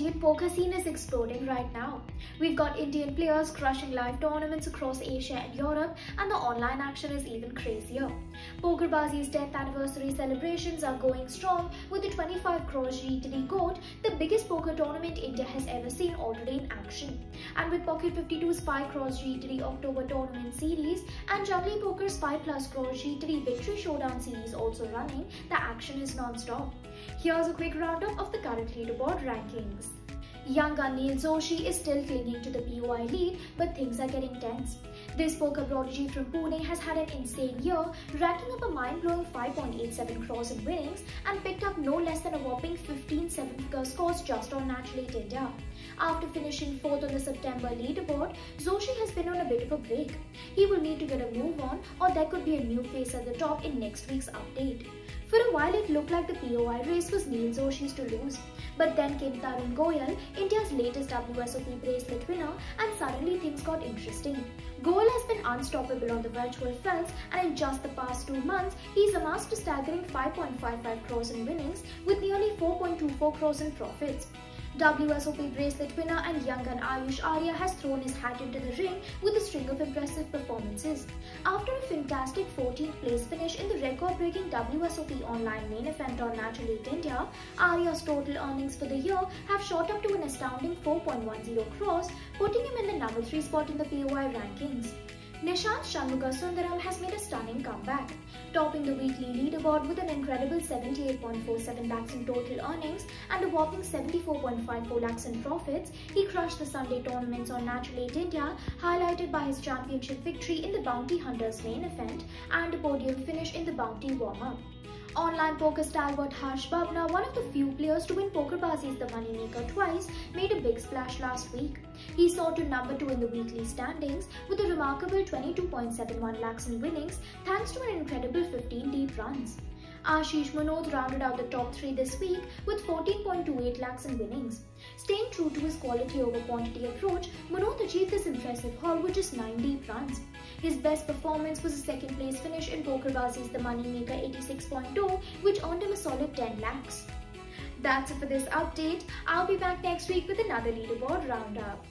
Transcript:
Indian poker scene is exploding right now. We've got Indian players crushing live tournaments across Asia and Europe, and the online action is even crazier. PokerBaazi's 10th anniversary celebrations are going strong with the 25 crore GTD gold, biggest poker tournament India has ever seen already in action. And with Pocket 52's 5 Crore GTD October tournament series and Junglee Poker's 5 plus Crore GTD Victory Showdown series also running, the action is non-stop. Here's a quick roundup of the current leaderboard rankings. Young Neel Joshi is still clinging to the POY lead, but things are getting tense. This poker prodigy from Pune has had an insane year, racking up a mind-blowing 5.87 crores in winnings and picked up no less than a whopping 15 scores just on Naturally 8 India. After finishing 4th on the September leaderboard, Joshi has been on a bit of a break. He will need to get a move on or there could be a new face at the top in next week's update. For a while it looked like the POY race was Neel Joshi's to lose. But then came Tarun Goyal, India's latest WSOP bracelet winner, and suddenly things got interesting. Goyal has been unstoppable on the virtual fronts and in just the past two months, he's amassed a staggering 5.55 crores in winnings with nearly 4.24 crores in profits. WSOP bracelet winner and young gun Aayush Arya has thrown his hat into the ring with a string of impressive performances. After a fantastic 14th place finish in the record-breaking WSOP online main event on Natural 8 India, Arya's total earnings for the year have shot up to an astounding 4.10 crores, putting him in the number 3 spot in the POY rankings. Nishaanth Shanmughasundaram has made a stunning comeback, topping the weekly leaderboard with an incredible 78.47 lakhs in total earnings and a whopping 74.54 lakhs in profits. He crushed the Sunday tournaments on Natural 8 India, highlighted by his championship victory in the Bounty Hunters main event and a podium finish in the Bounty warm-up. Online poker stalwart Harsh Bhabna, one of the few players to win PokerBaazi's The Moneymaker twice, made a big splash last week. He soared to number 2 in the weekly standings with a remarkable 22.71 lakhs in winnings thanks to an incredible 15 deep runs. Ashish Manod rounded out the top 3 this week with 14.28 lakhs in winnings. Staying true to his quality over quantity approach, Manod achieved this impressive haul with just 9 deep runs. His best performance was a second place finish in PokerBaazi's The Moneymaker 86.2 which earned him a solid 10 lakhs. That's it for this update. I'll be back next week with another leaderboard roundup.